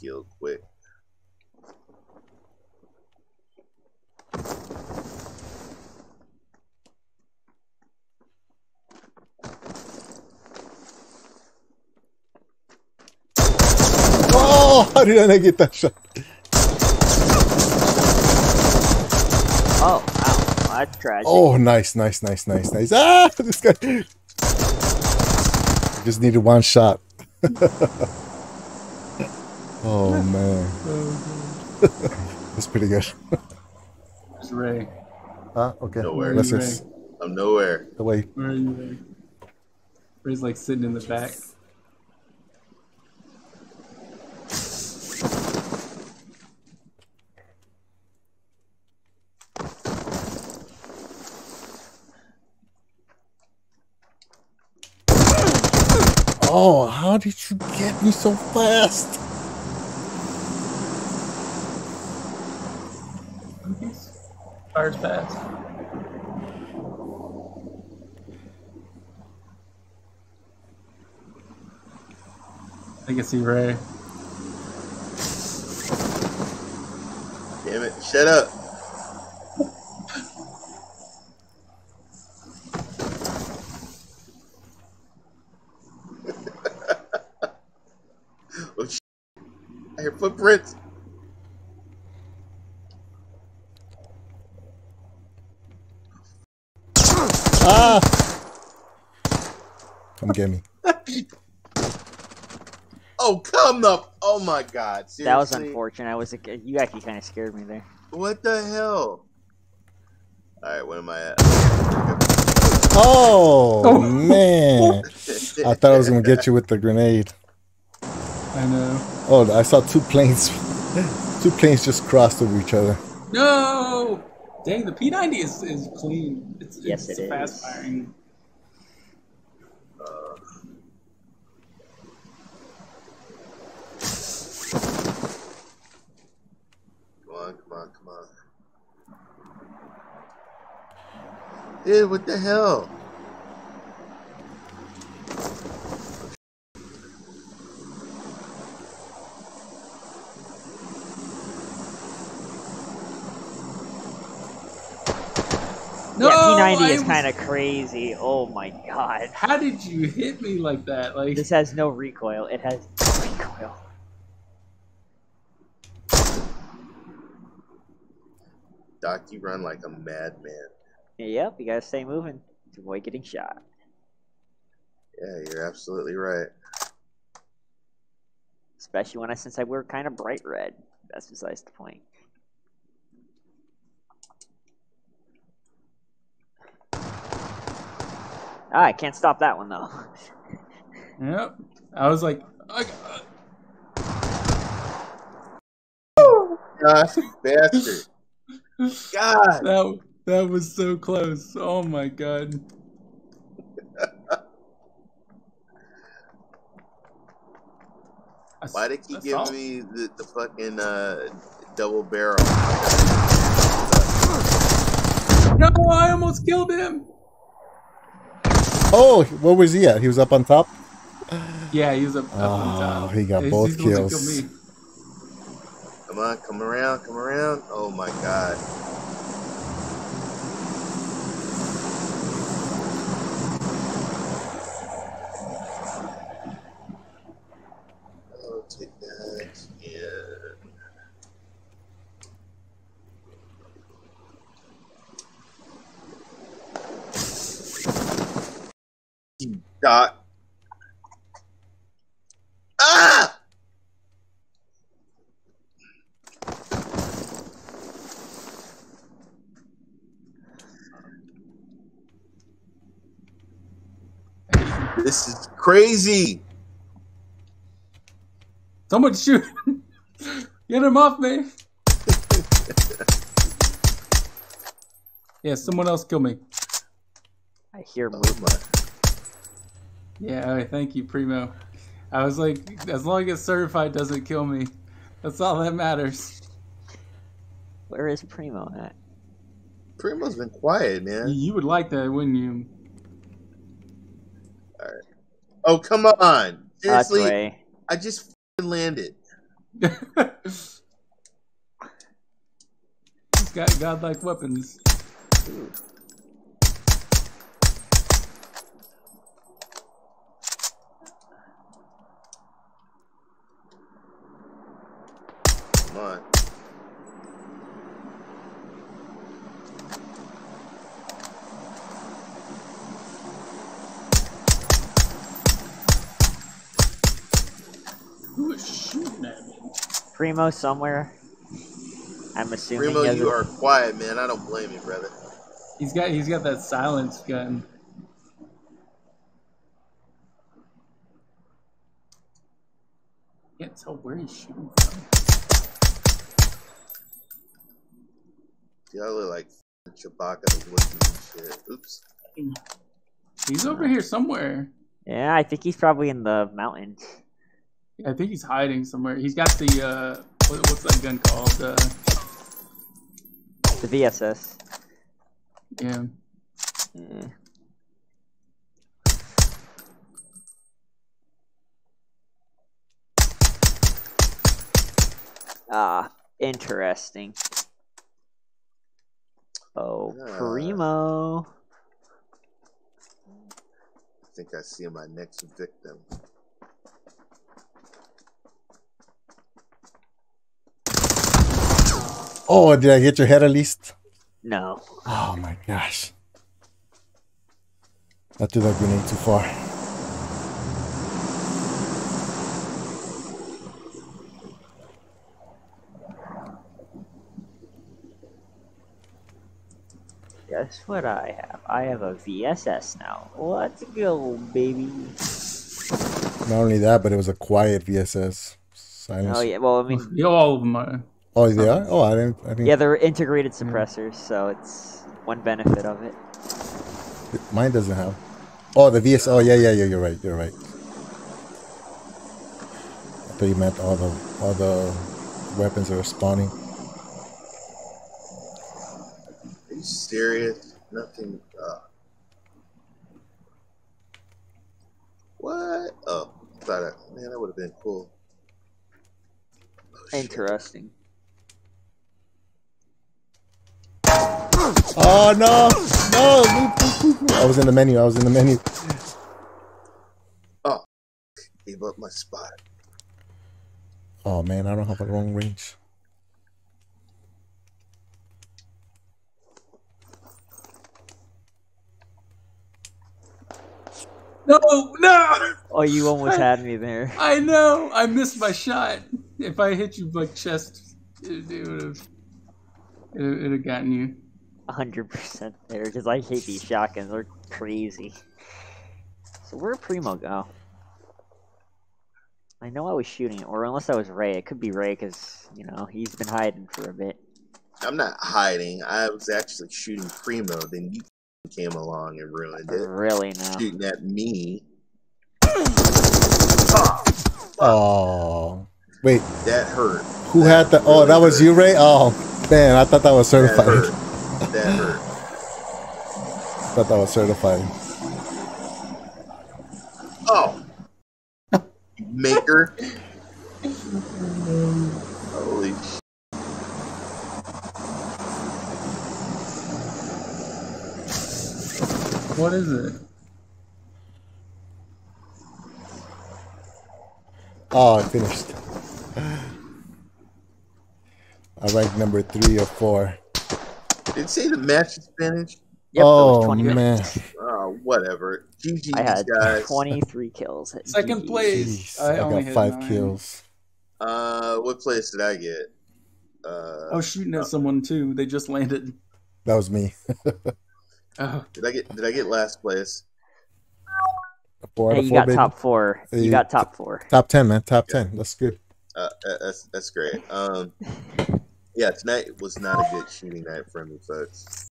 kill quick. Oh, how did I not get that shot? Oh, wow. That's tragic. Oh, nice, nice, nice, nice, nice. Ah, this guy. I just needed one shot. oh man, that's pretty good. It's Ray. Huh? Okay. Nowhere. Let's Ray. I'm nowhere. the way. Where are you, Ray? Ray's like sitting in the back. Oh, how did you get me so fast? Fires fast. I can see Ray. Damn it! Shut up. oh, shit. I hear footprints. Ah! Come get me. Oh, come up! Oh my god! Seriously? that was unfortunate. I was a, you actually kind of scared me there. What the hell? All right, where am I at? Oh, Oh. man! I thought I was gonna get you with the grenade. I know. Oh, I saw two planes. Two planes just crossed over each other. No! Dang, the P90 is, is clean. It's, Yes, it's it fast is. firing. Come on, come on, come on. Dude, what the hell? No! yeah, P90 is kind of crazy. Oh my god. How did you hit me like that? Like, This has no recoil. It has no recoil. Doc, you run like a madman. Yep, you gotta stay moving to avoid getting shot. Yeah, you're absolutely right. Especially when I since I wear kind of bright red. That's besides the point. Ah, I can't stop that one though. yep. I was like, I, Gosh, bastard. God. that, that was so close. Oh my god. Why did he give giving me the, the fucking uh, double barrel? No, I almost killed him. Oh, where was he at? He was up on top. Yeah, he was up, up on Oh, top. he got He's- both he's the one that killed kills. me. Come on, come around, come around. Oh my god. Dot. Ah! This is crazy. Someone shoot! Get him off me! yeah, someone else kill me. I hear movement. My. Yeah, all right, thank you, Primo. I was like, as long as certified doesn't kill me, that's all that matters. Where is Primo at? Primo's been quiet, man. You, you would like that, wouldn't you? All right. Oh, come on. That's Seriously, Ray. I just f***ing landed. He's got godlike weapons. Ooh. Come on. Who is shooting at me? Primo somewhere. I'm assuming. Remo, he has you a- are quiet, man. I don't blame you, brother. He's got he's got that silence gun. Can't tell where he's shooting from. Y'all look like Chewbacca the Wookiee and shit. Oops. He's over here somewhere. Yeah, I think he's probably in the mountains. I think he's hiding somewhere. He's got the uh, what, what's that gun called? Uh, The VSS. yeah. Yeah. Ah, interesting. Oh, Ah. Primo. I think I see my next victim. Oh, did I get your head at least? No. Oh my gosh. I threw that grenade too far. Guess what I have? I have a VSS now. Let's go, baby. Not only that, but it was a quiet VSS. Silence. Oh yeah. Well, I mean, Yo, all of them are. Oh, oh they are? Oh, oh, I didn't. I didn't. yeah, they're integrated suppressors, so it's one benefit of it. Mine doesn't have. Oh, the VS. Oh, yeah, yeah, yeah. You're right. You're right. I thought you meant all the all the weapons that are spawning. Are you serious? Nothing. Uh, what? Oh, thought I, man, that would have been cool. Oh. Interesting. Oh no, no! I was in the menu. I was in the menu. Oh, gave up my spot. Oh man, I don't have a long range. No, no! Oh, you almost had me there. I know. I missed my shot. If I hit you like chest, it, it would have. It would have gotten you. 100% there, because I hate these shotguns. They're crazy. So where'd Primo go? I know I was shooting, or unless I was Ray. It could be Ray, because, you know, he's been hiding for a bit. I'm not hiding. I was actually shooting Primo. Then you came along and ruined it. Really now. Shooting at me. Oh, wait. That hurt. Who had the? Oh, that was you, Ray. Oh man, I thought that was That certified. hurt. That hurt. I thought that was certified. Oh. Maker. Holy What is it? Oh, I finished. I ranked number three or four. Did it say the match is finished? Yep, oh was 20 man, Oh, whatever. GG, I had guys. 23 kills. Second GG. place. Jeez, I I, only got had five nine. kills. Uh, what place did I get? Uh, I was shooting at someone too. They just landed. That was me. Oh, did I get? Did I get last place? Four out Hey, of you four, got baby. top four. Hey, You got top four. Top ten, man. Top ten. That's good. Uh, uh, that's that's great. Um, yeah, tonight was not a good shooting night for me, folks.